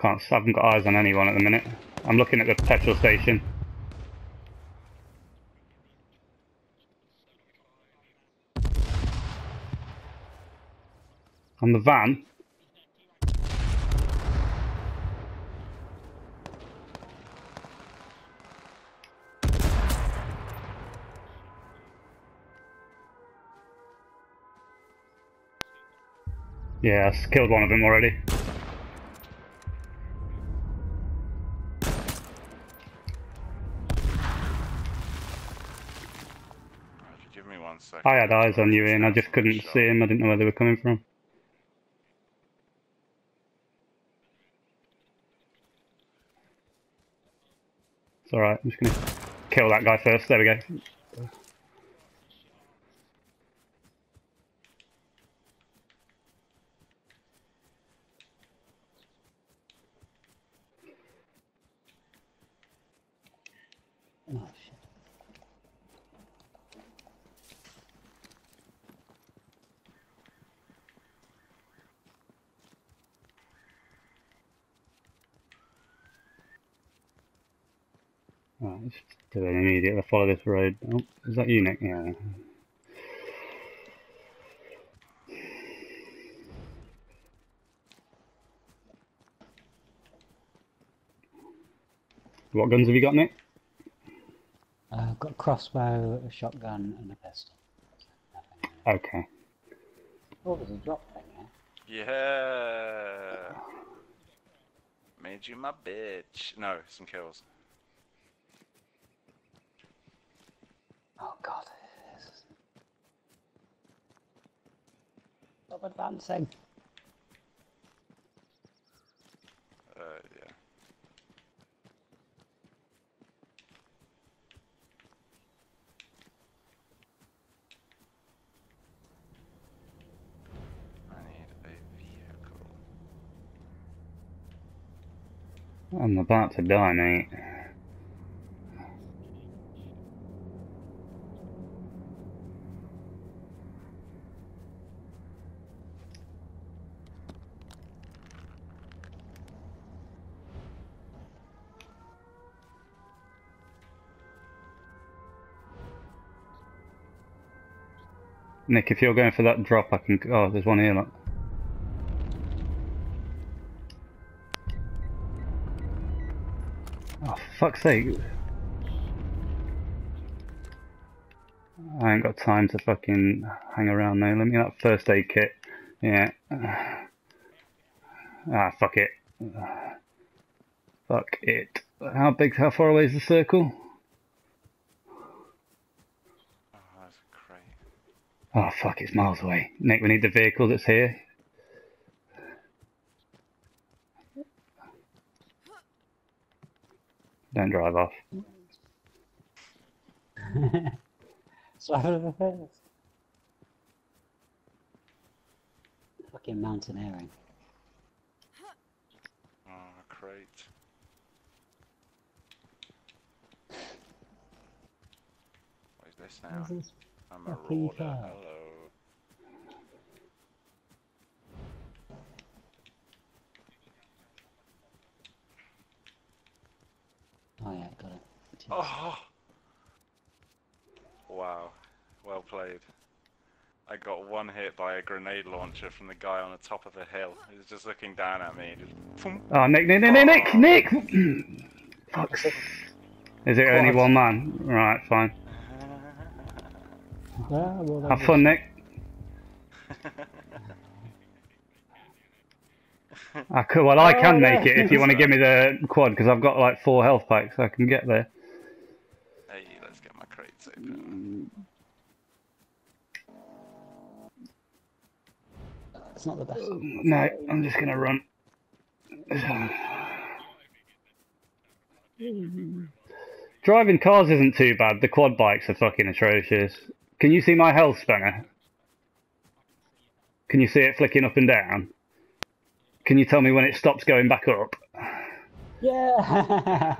can't. I haven't got eyes on anyone at the minute. I'm looking at the petrol station. On the van. Yeah, I killed one of them already. One second. I had eyes on you, Ian. I just couldn't see him. I didn't know where they were coming from. It's alright. I'm just gonna kill that guy first. There we go. Oh Right, let's do it immediately. Follow this road. Oh, is that you, Nick? Yeah. What guns have you got, Nick? Uh, I've got a crossbow, a shotgun, and a pistol. Nothing. Okay. Oh, there's a drop thing here. Yeah. Made you my bitch. No, some kills. Oh god. This is... Stop advancing. Uh, yeah. I need a vehicle. I'm about to die, mate. Nick, if you're going for that drop, I can. Oh, there's one here. Look. Oh, fuck's sake. I ain't got time to fucking hang around now. Let me get that first aid kit. Yeah. Ah, fuck it. Fuck it. How big, how far away is the circle? Oh, that's great. Oh, fuck, it's miles away. Nick, we need the vehicle that's here. Don't drive off. Slap it in the face. Fucking mountaineering. Ah, oh, great. What is this now? This is I'm a fucking marauder. car. Hello. Oh yeah, got it. Oh! Wow. Well played. I got one hit by a grenade launcher from the guy on the top of the hill. He was just looking down at me. Just. Oh, Nick, Nick, Nick, Nick, Nick! Nick! Fuck. Is it only one man? Right, fine. Yeah, well, Have fun, Nick. Ah, I could, well, I can oh, make it if you want to give me the quad because I've got like four health packs. I can get there. Hey, let's get my crates open. It's not the best. Um, no, I'm just gonna run. Driving cars isn't too bad. The quad bikes are fucking atrocious. Can you see my health spanner? Can you see it flicking up and down? Can you tell me when it stops going back up? Yeah.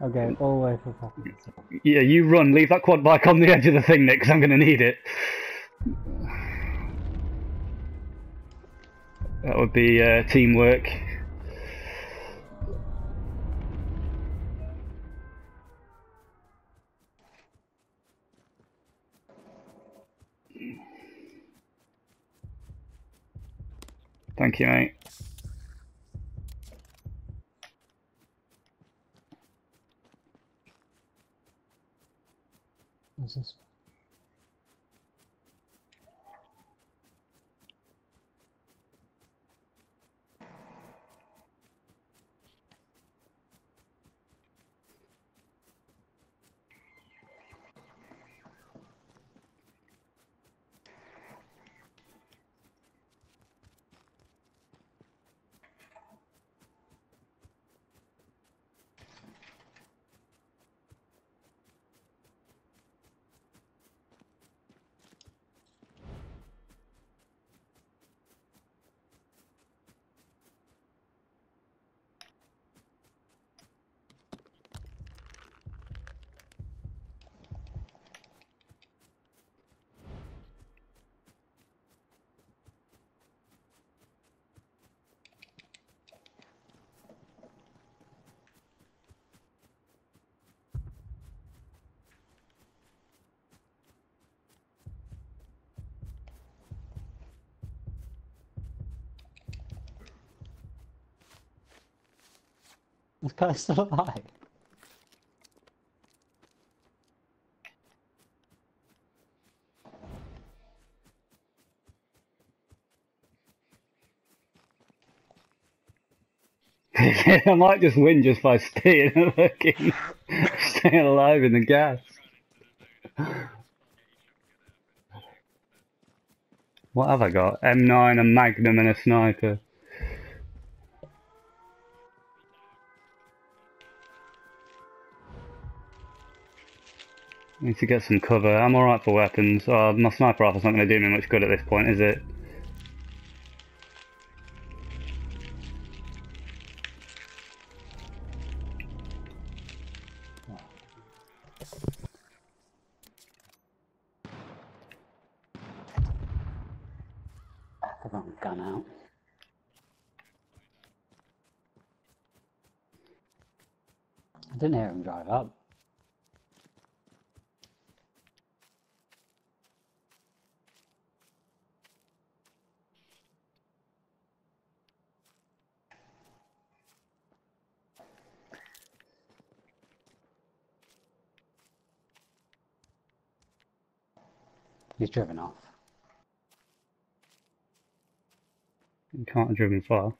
okay, all the way for fucking. Yeah, you run. Leave that quad bike on the edge of the thing, Nick, because I'm going to need it. That would be uh, teamwork. Thank you, mate. What's this? This guy's still alive. I might just win just by staying looking, staying alive in the gas. What have I got? M9, a Magnum, and a sniper. Need to get some cover. I'm alright for weapons. Uh, my sniper rifle's not going to do me much good at this point, is it? I didn't hear him drive up. He's driven off. You can't have driven far.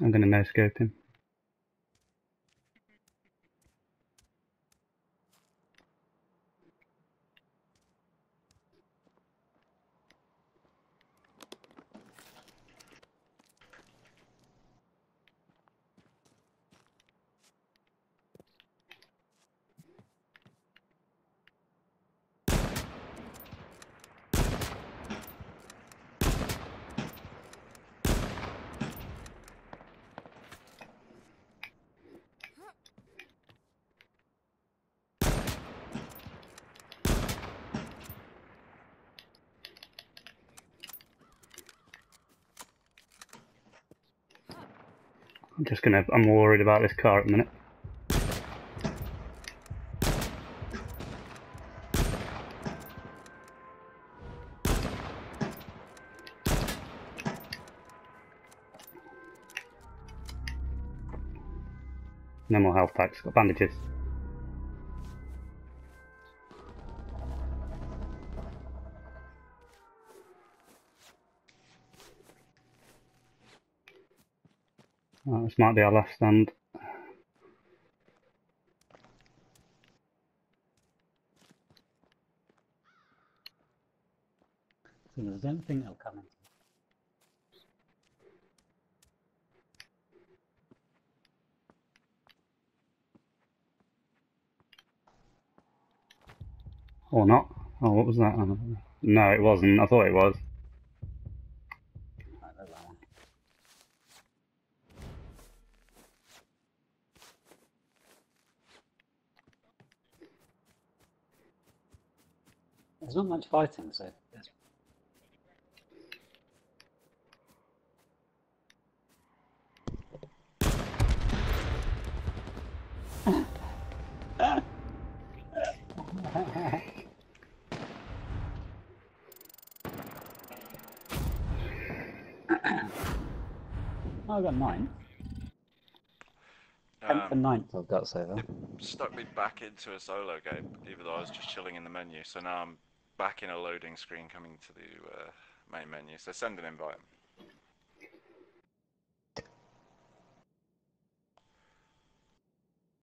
I'm gonna no scope him. I'm just gonna. I'm worried about this car at the minute. No more health packs. Got bandages. Well, this might be our last stand. I don't think they'll come in. Or not. Oh, what was that? Uh, no, it wasn't. I thought it was. There's not much fighting, so there's Oh, I got nine. Tenth and Um, ninth I've got so far. stuck me back into a solo game, even though I was just chilling in the menu. So now I'm back in a loading screen coming to the uh, main menu. So send an invite.